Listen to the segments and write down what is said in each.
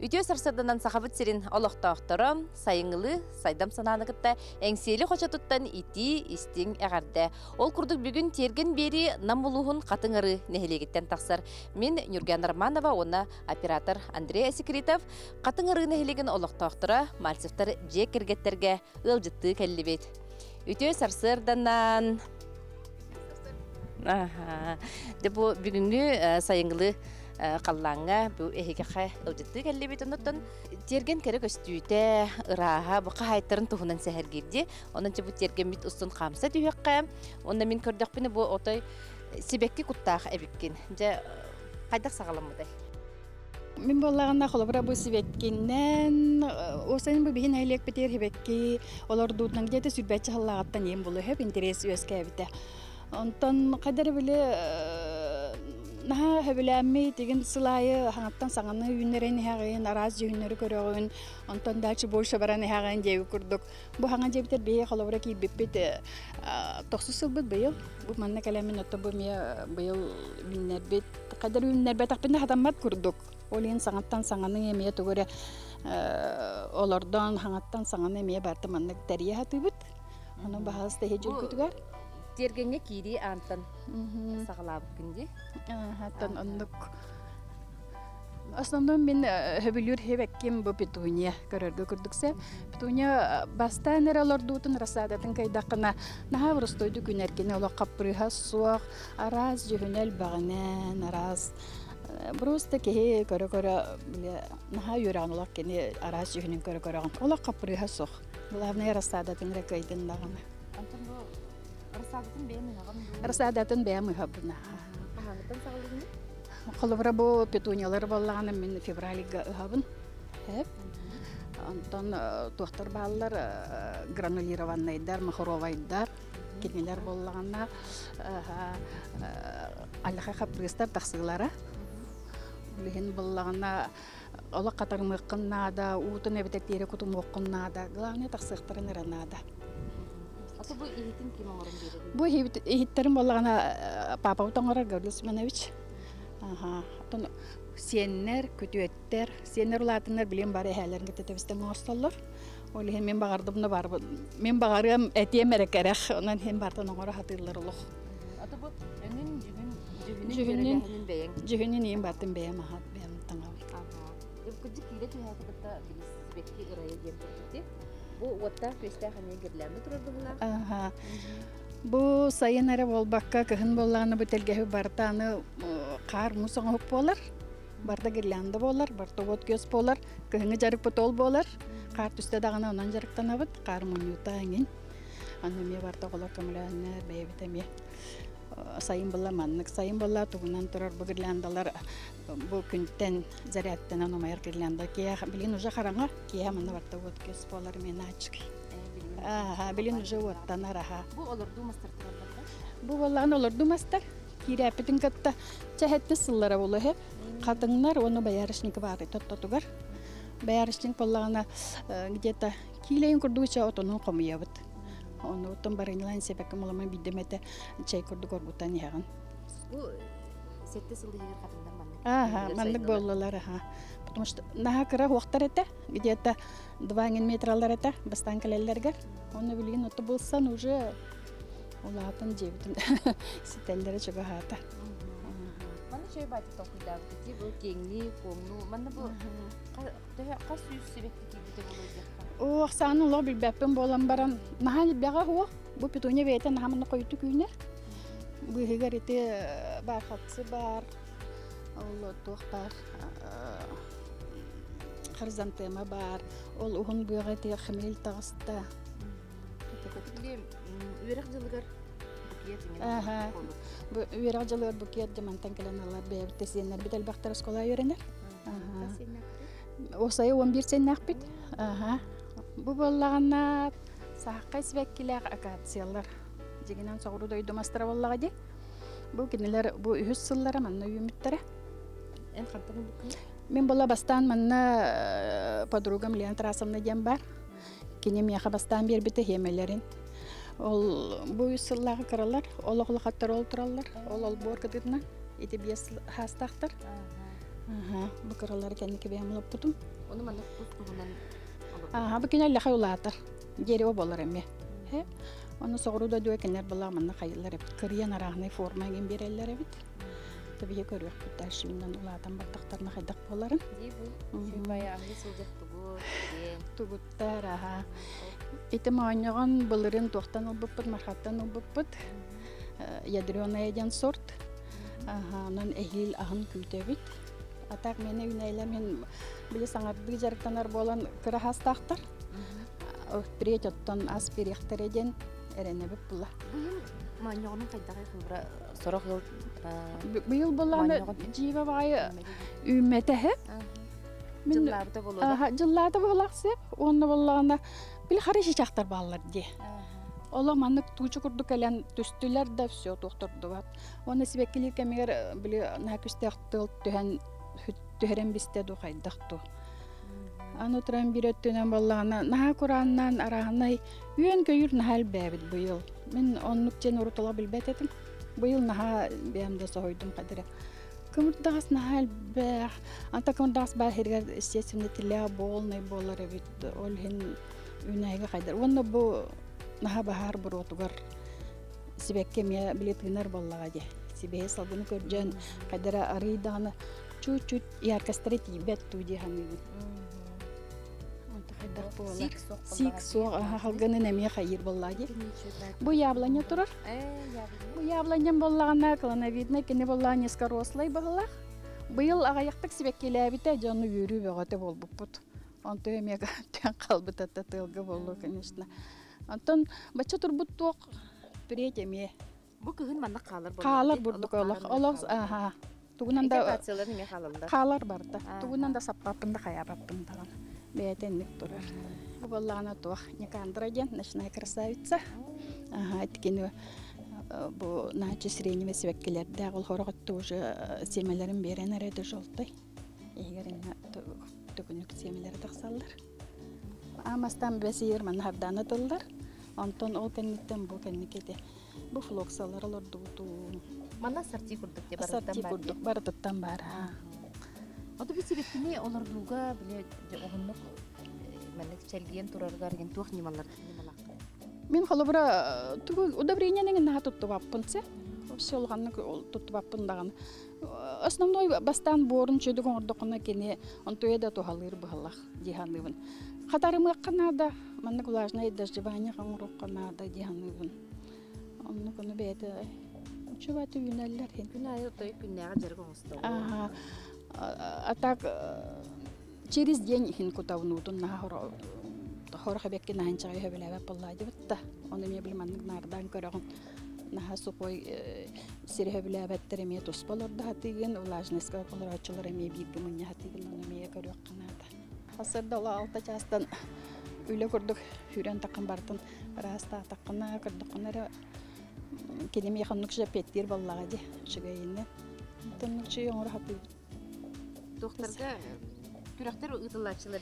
Үтө сарсырданан сахабыт сирин олохтоохтором, сайыңылы, сайдам санааныгытта эңсели хочотуттан ити истиң эгарде. Ол курдук бүгүн терген бери намулуһун катыңыры нехелегиттен тахсар. Мен Нюрген Романова, оны оператор Андрей Асекретов, катыңыры нехелеген олохтоохтора мальцевтар же киргеттерге ылжытты келлибет. Үтө сарсырданан Аха. Де бу бүгүнгү э, сайыңылы қаллаңа бу эхиге ылжытты келлибит онуттан терген керек өстүүтэ ырааха бу хайттарын тухунан сэхергирди онан бу терген бит устун камса түйөккэ онда мен көрдөкпүн бу отой сибекки куттаах эбиккин же кайдак сагаламмыдай Мен боллаганда холобра бу сибеккиннен осен бу бихин айлек битер хебекки олар дутнан где-то сүрбәче халлагаттан ем булы хеп интерес өскә бите. Онтон кадәр биле наха хөбүләмми тиген сылайы хаңаттан саңаны үйүннерен хагын араз жүйүннөрү көрөгүн онтон дачы больше баран хагын жеби курдук. Бу хаңа жебитер бие холобра ки биппит токсу сылбыт быйыл. Бу манна калемин отто бу мия быйыл үйүннербит кадер үйүннербет акпында хатаммат курдук. Ол ен саңаттан саңаны эмие тугуре олордон хаңаттан саңаны эмие барты маннык тәрие хатыбыт онун баһалыс тәһе жүргүтүгөр тергенге кири антан сагалаап күнди хаттан оннук основном мен хөбүлүр хебекким бу петуния көрөргө күрдүксе петуния бастан эралор дуутун расадатын кайдакына наха простойду күнеркене оло капрыха суак араз жөһүнел баганен араз просто кеһи көрө көрө биле наха юран олак кене араз жөһүнүн көрө көрөгөн ола капрыха суак главное расадатын рекайдын дагана расадатын бэм сагалыгын Холобра бу петуниялар боллаганы мен февралига ыхабын. Хеп. Антон туохтар баллар гранулированныйдар, махоровайдар. Кинелер боллагана аллаха хапрыстар тахсылара. Леген боллагана ола катармыккыннада, уутун эбетектери кутумуккыннада, главное тахсыктарын ыранада. Бу ихиттерин боллагана папа утоңора Гаврил Семенович. Тон сеннер, көтүөттер, сеннер улатыннар билен бар эхәләрен кететебистен оңостоллар. Ол хем мен багардымны бар. Мен багарым этие мерекерек, онан хем бартан оңора хатырлар улух. бу жүгүн жүгүнүн Жүгүнүн- ырайы көрдікте. Бу отта тұрырды бұна. Ага. Бу кыһын болланы бартаны кар мусоң хуп болар. Барда гирлянда болар, барда вот көс болар, кыһыңы потол болар. Кар түсте дагына онан жарыктанабыт, кар мунюта аңин. Аны ме барда голар көмөләннәр. Сайын болла маннык, сайын болла тугунан турар бу гирляндалар бу күнтен зарядтан аномайыр гирлянда кия билин уже хараңа кия мана барда вот көс болар мен ачки. Ага, билин уже оттан араха. Бу олорду мастар тұрарбақта. Бу боллан олар думастар. Кирәпетин катта чәһәтте сыллара булы хеп. Катыңнар оны баярышник бар тоттотугар. Баярышник боллагана где-то килейин курдуча отонун комуябыт. Оны оттон барынлан себек моламан бидемете чай курду корбутан яган. Бу сетте сылды егер қатындан манны. Ага, мандык боллалар аха. Потому что наха кыра хуактар эте, где-то 2 метрлар эте, бастан келелергер. Оны билген отто болсан уже улатын жебитин сителлери чыга хата. Манны чөй байды тоқыда бити бу кеңли, коңну. Манны бу қас үйс себекті кейбіте болу жаққа. О, саны ло билбеппен болан баран. Наха бяга хуа. Бу питуня бете наха мана койду күнә. Бу хигер ите бар хатсы бар. Ол тохтар. Хризантема бар. Ол ухун буга ите хмел тагыста. Жылыгар букет Аха. Бу җылыр букет алар бит йөренер. Ага. Осай 11 сеннәк бит. Ага. Бу боллагана сахкай свеккилер акациялар. Дигенен согру дойду мастера боллага ди. Бу кинелер бу үһүс сыллары манна үйүмүттәре. Эн қантаны букет. Мен бола бастан манна подругам Лена Тарасовна дем бар. Кинем яха бастан бербите хемелерин. Ол бу үсыллага каралар, ол оглы хаттар ол тураллар. Ол ол бор кытытна. Ити бес бу кыралар кенники бэм лоппутум. Оны манна олор. Аха, бу кине лаха улаатар. Гери о болар эме. Хе. Оны соғыру да дуэ кенер бала манна хайылар эбит. Кырыян арахны форма ген берелер эбит. Табие көрүөх буттар шимнен улаатан баттактарына хайдак боларын. Ди бу. Аңгы сылдык тугу. Ден. Тугуттар, аха. Ити мааньяган былырын туохтан улбуппут, мархаттан улбуппут. Ядреная еден сорт. Аха, онон эхил ахын күтебит. Атак мені үнәйлер мен біле саңарды жарықтанар болан кырахастақтар. Впредь оттон ас перехтер еден эренебіп була. Маньягының кайдагы хыбра сорок ел. Быйыл буланы жиба бай үмметеһе. Мен Жылларда болода. аха жыллады булаксы, онны буллагана бил харышы чактар баллар ди. Ола маннык туучу курдук элен түстүлер да все тохторду бат. Оны сибеккилер кемигер биле накүстәктел төһән төһәрен бисте ду хайдакту. Аны туран биреттенен баллагана наха кураннан арахнай үйен көйүр нахал бәбит быйыл. Мен оннук жен урутула билбет этим. Быйыл наха бәмдә сойдум кадере. Кымырдагас нахал бә. Анта кымырдагас ба хергер естественно тиле болный болар бит. Ол хин үнәйгә кайдар. Онны бу наха бахар буротугар сибекке мия билетинер боллага де. Сибе салгын көржөн кадера арыйданы чуть-чуть яркастыры тибет туди ханы. Онта хайдак бола. Сик сок. Сик соқ халганы неме хайыр боллаги. Бу яблоня турар. Э. Бу яблоня боллагана кылана видно кене болла низкорослый багалах. Быйыл агаяктык сибеккелебите жону юрүү бөгөтө болбуппут. Онто эмега тен калбыта тылга болду, конечно. Антон бача турбут туок. Бу кыгын манна болду. Бурдук олох. Олох аха. Тугунан да каалар барда. Тугунан да саппаппын да хаябаппын даган. Бейтенник турар. Бу боллагана туах Никандра ден, ночная красавица. Ага, эткени бу начи сирени весвеккелерде ол хороготты уже семелерин берен эреде жолтой. Егерин түгүнүк семелери таксаллар. Амастан бесиер мен харданы тылдар. Антон ол кенниттен бу кенникеде. Бу флоксалар олар дуту. Манна сарти курдук деп Сатти курдук бардыттан бар. Оду би себептини олар дуга биле огоннук менек челген тураргар ген тух нималар. Мен холобра тугу удобрениянын на тутту баппынсы. Все олганны тутту баппын даган. Основной бастан борун чөдүк ордокуна кене онтуя да тухалыр бахалах диханыбын. Хатарымы канада, манны влажное дождевание хаңроккана да диханыбын. Онны кону бете чубаты юнеллер хен. Күн айы той күннәгә жәргә госты. Ага. А так через день хин кутавнутун на хоро хорха бекке нахин чагы хөбеләбә поллады битта. Оны ме билмәнник нардан көрөгөн. Наха супой сире хөбеләбәттер тус бит оны ме көрөк канада. Хасырда ла алта частан үйлө көрдүк хүрен таккан бартын раста канара келем яханнык жапеттер боллага ди чыгайны. Тоннукчы яңыр хатыгын Докторга күрәктер ытылачылар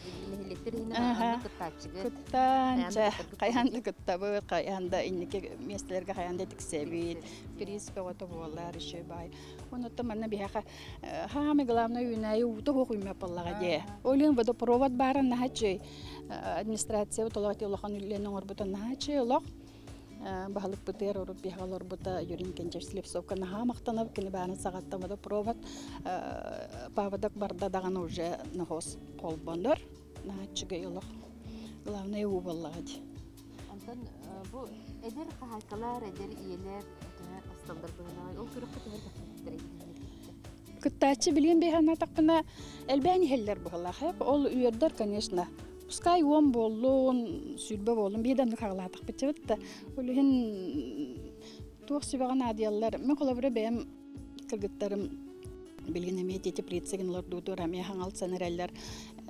Аха. аны кыттачыгы. Кыттанча, каянда кыттабы, каянда иннеке местелерге каянда тиксебит, приспе ото болар еще бай. Оны то манна бияха, хами главное юнай уто хохуйме паллага де. Олин водопровод барын нахачы, администрация утолати улахан үлленен орбута нахачы. Бахалык бутер оруп бихалар бута юрин кенчер слепсовка наха мактанып кene баны сагатта водопровод павадак барда даган уже нахос колбонор нахачыга улах. Главное у баллади. Антон бу эдер кахалкалар, эдер иелер, асталдар булган. Ол күрәккә тәһәр Кыттачы билген бехана тақпына элбәни хеллер хеп. Ол үйердер, конечно. Пускай он болуын, сүрбе болуын, бейден қағылатық бітчі бітті. Олығын туақ сүбаған адиялар. Мен қола бірі бәйім кіргіттарым билген эме тете прицеген лор дутур аме хаңал санереллер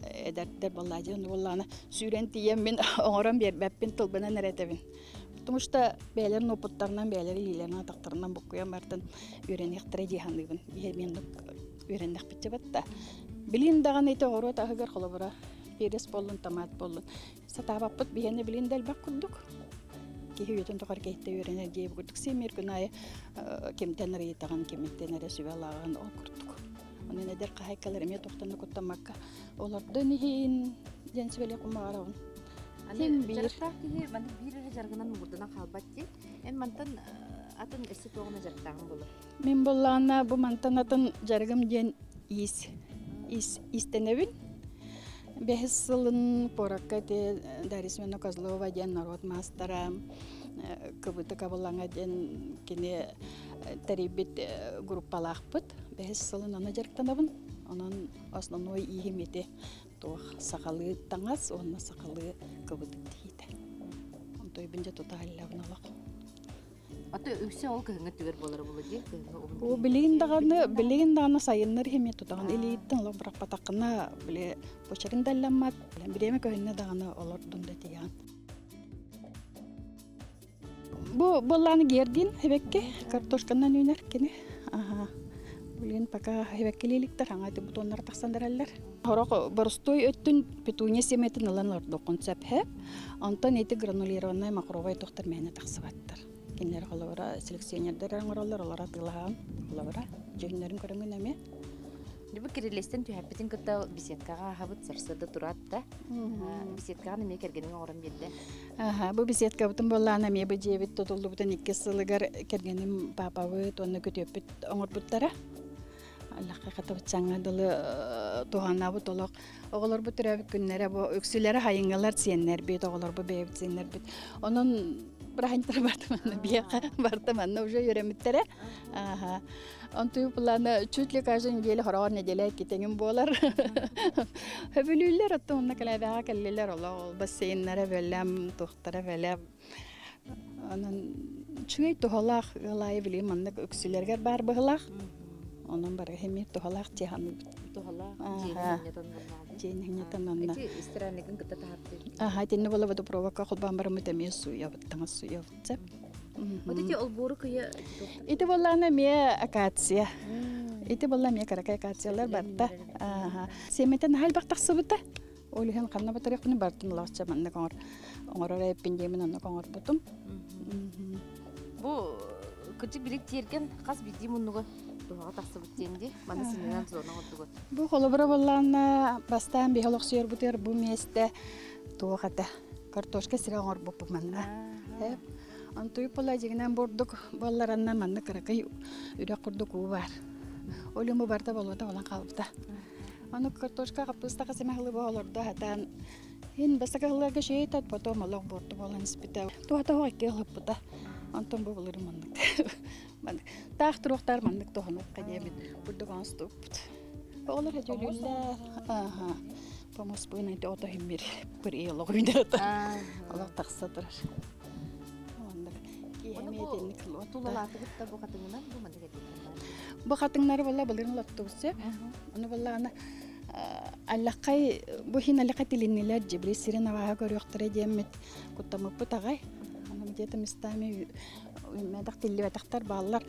эдердер баллади оны болланы сүйрен тием мен оңорон бербеппин тылбына неретебин потому что бәлерин опыттарынан бәлер илерин атактарынан букуян бартын үйренектире диханыбын мен үйренек битче батта билин даган эте оро тахыгар холобура перес боллун томат боллун сатабаппыт бихени билин дел бак курдук киһи үтен тохар кейтте үйренер диэб курдук семер күн айы кемтен кемтен эре сүбе алаган ол курдук Онын эдер кахайкалар эме тохтанны куттамакка. Олордон иһин ден. Тем. Жарықтақ бир жаргынан мурдана қалбатти. Эн мантан атын тоғына жарықтағын. Мен ден. Бехис сылын поракка те Дарисмена Козлова ден народ мастара кыбыты кабылаңа ден кине тарибит группалаахпыт. Бехис сылын ана жарктанабын. Онон основной ийимете туох сакалы таңас, онна сакалы кыбыты тиите. Онтой бинже тутааллабын алак. Аты өксе ол кыһыңа түгер болар болу ди. О билигин даганы, билигин даганы сайыннар хеме тутаган элиттен ло бирак батакына биле почарын далламат, биреме көһөнне даганы олор дунда тиган. Бу болланы гердин хебекке картошканан үйнер кене. Ага. Билин пока хебеккелиликтер аңа бу тоннар таксандараллар. Хорок борстой өттүн петуния семетин алан ордо концепт хеп. Антон эти гранулированная махровая тохтар мене таксыбаттар. Кинлер халавара селекционердер аңыралар олар атылаан. Халавара жөннөрүн көрөнгөн эме. Дебу кирилестен түһәппитин кытта беседкага хабыт сарсыда турат да. Беседкага неме кергенин орын берде. Ага, бу беседка бутун боллана ме бу жебит тотулду бутун икки сылыгар кергеним папабы тонны көтөппүт оңорбуттара. Аллахка катып бу толок. Оголор бу төрөбүт бу өксүләре хайыңгалар сиеннер бит, оголор бу бебит сиеннер бит. Онун брахантар бартыманна бияка бартыманна уже йөремиттере. Ага. Онту планы чуть ли каждый неделя хорор неделя китеңим болар. Хөбүлүллер отто онна келлелер ола. Анан тухалах өксүләргә бар быгылах. Онан бар хеми тухалах тихан Тухала Ага. жеңне тоннорнады. жейнәңне тананна. Эти странникин кытта тахапты. Ага, тенне бола бу провока холбан бар мутаме суя баттаңа суя бутсап. Вот эти олбору кыя Ите боллана ме акация. Ити болла ме каракай акациялар барта. Ага. Семетен хал бактаксыбыта. Олихан канна батарыктын бартын лача манна коңор. Оңорора эппиндемин анна коңор бутум. Бу кычык билик кас мунуга туга тахсыбыт тенди. Маны синен зона отуга. Бу холобра боллана бастан бихолок сүйөр бутер бу месте тугата. Картошка сире оңор бупу манна. Эп. Антуй пола жигинен бордук балларанна манна каракай үрөк курдук уу бар. Олуму барда болота olan калыпта. Аны картошка капыста касемахлы болорда хатан Ин басакаларга шейтат потом алог борту болан спита. Туата хой келыпта. Антон бу булыр мандык. Ман тахтырыктар мандык тоханып кадемит. Бурдук анступ. Олар. Аха. Помос буйна да ота химмир. Бер елог уйнат. Алар таксатыр. Бу хатыңнары болла булырын латтыбысы. Аны болла аны аллакай бу хин аллакай тилиннилер жибри сирен аваха көрөктөрө демит куттамыппы тагай аны где-то местами медак тилибетактар балалар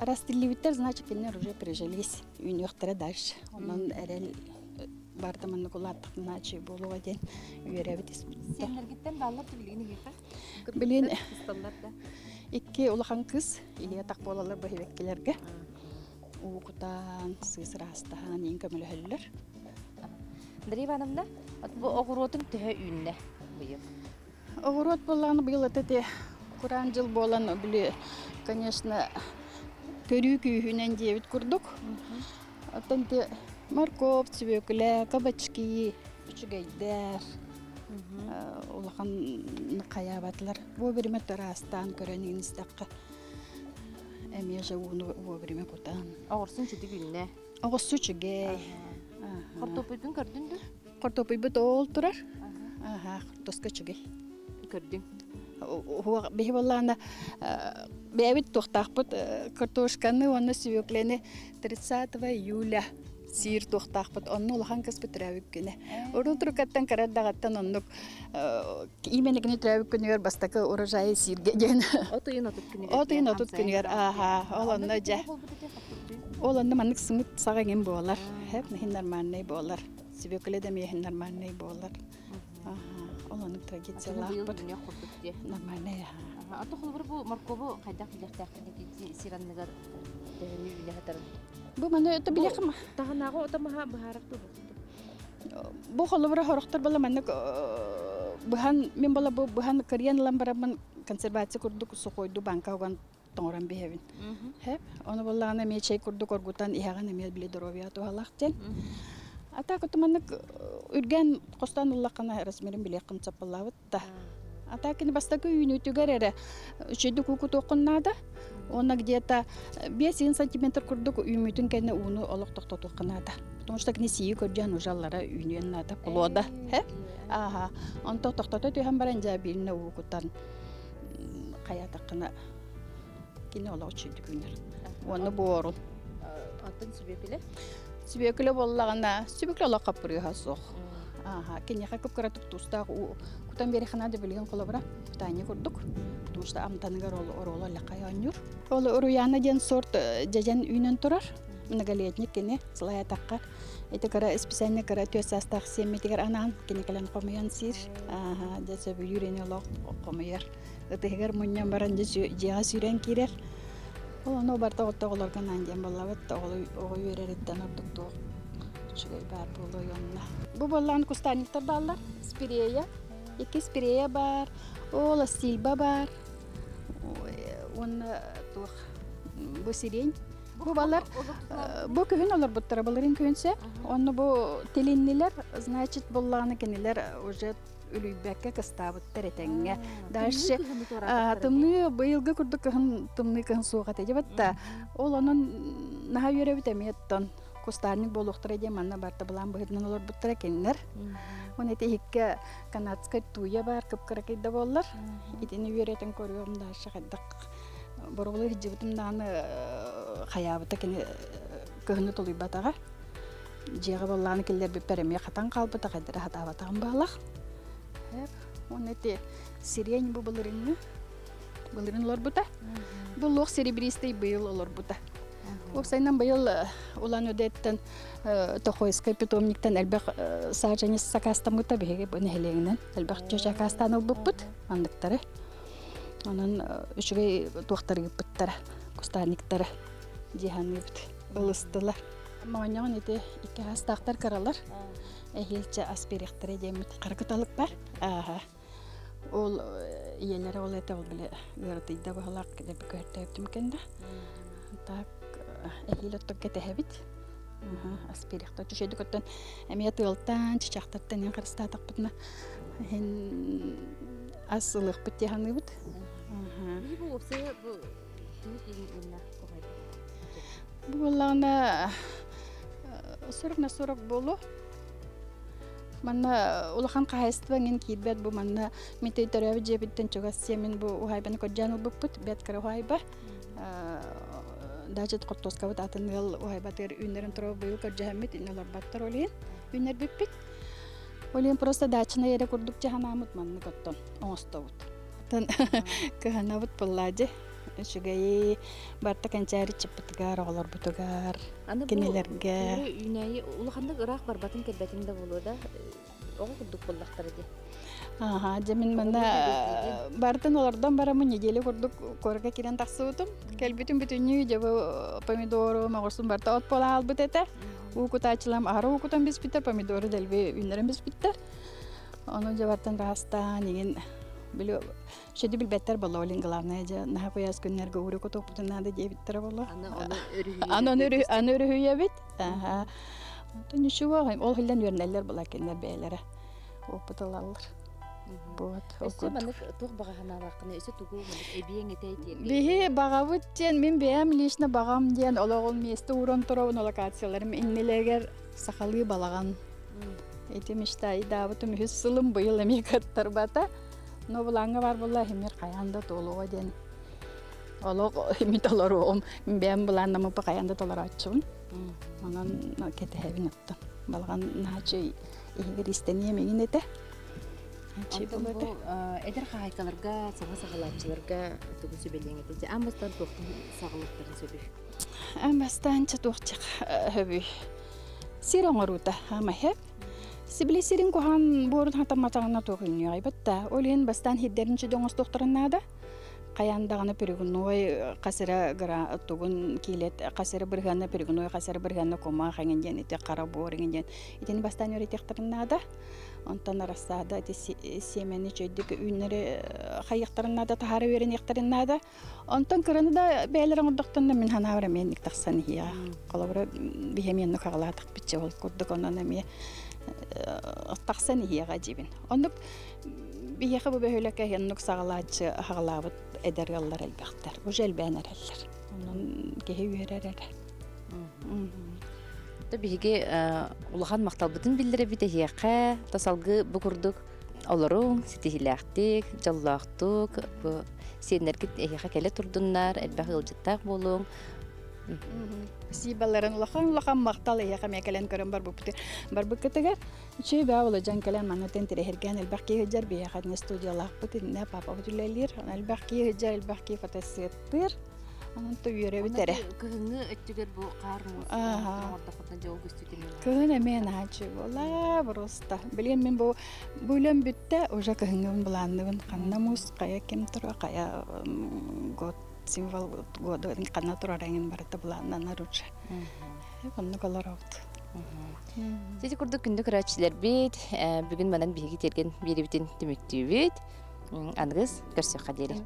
раз тилибиттер значит кинер уже прижились үйнөктөрө дальше онан эрел бардымын кулаттык начи болуга ден үйрөбүт испитте Сенергиттен баллар гека. билин Стандарта. икки улахан кыз илия так болалар бу хебеккелерге уукутан сыысырастаан ин көмөлөһөллөр Дарья Ивановна, огуротун төһө үйүнне быйыл. Огород болан быйыл эте куран жыл болан биле, конечно, көрүү күйүүнен дебит курдук. Оттон те морков, цвекле, кабачки, үчүгейдер, улахан каябатлар. Бу бириме тарастан көрөнүн истакка. Эме жауну бу бириме кутан. Огурсун чүтүк үйүнне. Огосу чүгей. Картопуйдун көрдүндү? Картопый бут ол турар. Ага, тоска чүгей. Көрдүң. Бихи боллаана бэбит тухтахпыт картошканы онны сүйөклени 30 июля сир тухтахпыт онну улахан кыспыт трәбик күне. Ору туркаттан караддагаттан оннук именигини трәбик күнүгөр бастакы урожай сирге ген. Отуйун отут күнүгөр. Отуйун отут күнүгөр аха ол онно жа. Ол онно маннык сымыт сагаген болар. Хеп нехин нормальный болар. Сибөкөле де мехин нормальный болар. Аха, ол оннук Быйыл традициялахпыт. дүнья курдук де. Нормальный аха. Аты холбур бу моркову кайдак билек тахтын сиранныгар үйле хатарын. Бу маны өтө билек ма. Тағанағы отамаға бұхарақты Бу холобра хорохтор бала манны бухан мен бала бу бухан кырьян ламбарамын консервация курдук сухойду банка оган тоңоран бихевин. Хеп, оны боллагана ме чей курдук оргутан иһаган эме биле здоровья тухалактен. Ата кутуманнык үрген костан уллакана размерин биле кынчап баллабыт та. Ата кини бастакы үйнүтүгер эре үчөйдү куку токуннада. Она где-то 5 сантиметр курдук үймүтүн кене уну олок токтоту кынада. Потому что кини сии көржан ужаллара үйнүен нада кулода. Хе? Аха. Онто токтото түйһәм баран жа билне укутан кая такына кини олок чөйдү күнер. Оны борун. Атын сүбепілі? Сибекеле боллагана, сибекеле олок капыры хасох. Аха, кини хакып каратып туста кутан бери ханада билген колобра. Тани курдук. Потому что амтаныгар ол онюр. Ол уруяна ден сорт жажан үйнөн турар. Многолетник кини сылая такка. Это кара специально кара төс астах семметигер анан сир. Баран жага сүйрен кирер. Оно барта отта олорган анден боллабыт, ол ого үйререттен ордукту. Чугай бар болу йонна. Бу боллан кустаниктар баллар, спирея. Iki спирея бар, ол стильба бар. Он тух бу сирень. Бу балар бу күн олар буттара баларын күнсе, онны бу телиннилер, значит, болланы кенилер уже үлүбәккә кыстабыттар этеңге. Дальше тымны быйылгы курдук кыһын тымны кыһын суга тәҗәбәттә. Ол онун наһа йөрәбит әмиеттон кустарник болуқтар эде манна барта булан быһытнан олар буттара кеннер. Он эти хикке канадскай туя бар кыпкыракайда боллар. Итини үйрәтен көрүм да шахаддак. Борулы хиҗибитим даны хаябыта кене болланы келлер бе переме хатан калбыта кайдыра балах. Хеп, он эти сирень бу булырынны. Булырын лор бута. Бу лох серебристый быйыл олор бута. Оксайнан быйыл улан өдеттен тохойскай питомниктен элбек сажанис сакастамыта беге буны хелеңнен элбек жожакастан убуппут андыктары. Онан үчүгей туактар гыппыттара, кустаниктары жиһаныбыт ылыстылар. Маňaň ите ике хастактар каралар. Эхилче аспирихтер демит каркыталык бар. Аха. Ол иелері ол ол биле гыртыйда бахалак деп көртөптүм. Так эхил отток кетехебит. Аха, аспирихта эн. Бу боллагана сорок на сорок болу. Манна улахан кахайстванген кийбет бу манна митей төрөбү жебиттен чогас семин бу ухайбаны коджаныл буппут бет кара ухайба. Дачет коттоска бут атын ел ухайбатыр үннерин туро быйыл биппит. Олин просто дачына ере курдук жаханамыт манны коттон. Оңостовут. Шугай барта канчари чыппытыгар оголор бутугар. Кенелерге. Үнәйі улахандық ырақ барбатын келбетіңді болу да оғы күрдік боллақтар еді. Ага, жамин мана бартын олардан барамын неделе курдук корга кирен таксыбытым. Келбитим бүтүнү жабы помидору магырсын барта от пола албыт эте. Укута ачылам ары укутан без биттер помидору делбе үннерен без биттер. Onu жабартан раста неген биле шеди билбеттер боло олин главное же наха кояс күннерге уру котоп бутунада жебиттер боло. Аны өрү аны өрү хүйебит. Аха. То ничего, ол хилден үрнелер була кеннер бейлере. Опыталалар. Вот. Бихи бағабыт ден, мен бәйім лишна бағам ден, олағыл месті урон тұрауын локацияларым иннелегер сақалы балаған. Этим ишта идабытым хүс сылым быйыл эме каттар бата. Но булаңга бар була хемер каянда толуга ден. Олог хеми толору ом мен бәйім булан намы па каянда толор ачым. Онан кете хевин атты. Балган начы игер истение мегин ете. Начы Антон булады. бұл әдір қағайкаларға, саңа сағалапчыларға түгін сөбелең етеді. Амастан тоқтың сағалықтарын сөбір. Ам бастан чатуакчак хөбү. Сирон орута сирин кохан борун хатаматагына тогын айбатта. Олен бастан хиддерин чөдөңөс докторунада. каяндаганы перегуной касыра гра тугун килет касыра биргана перегуной касыра биргана кома хангенден ите кара бастан онтон арасада семени чөйдүк үннери хайыктарнада тахары кыраны да мен ханавра хия бихемен курдук эми тахсан хияга жибин онук биеха бу бөһөлөкө хеннук сагалаачы хагалаабыт эдергаллар элбэхтер бу желбээнереллер онун кеһи үөререр Та биһиги улахан макталбытын биллере бите хиякка тасалгы бу курдук олорун ситихилээхтик жаллаахтук бу сиэннергит эхиха келе турдуннар элбэх ылжыттаах болуң сибалларын улахан улахан мактал эяка мекелен көрөн бар бупты бар буккетеге чүй ба ула жан келен манатен тире херген элбахки хеджар бия хадне студиялаахпыт не папа хүлелир элбахки хеджар элбахки фотосеттер анан то үйөрө битере кыһыңы өттүгер бу кыһын эмен ачы бола просто билем мен бу бүлем бүтте уже кыһыңын буланныбын канна мус кая кем тура кая год символ года. Канна тура реңин барыта буланна наруча онну колоровт Сети курдук күндү көрәчилер бит, бүгүн манан биһиги терген берибитин түмүктүүбүт. Аныгыз көрсөкка дери.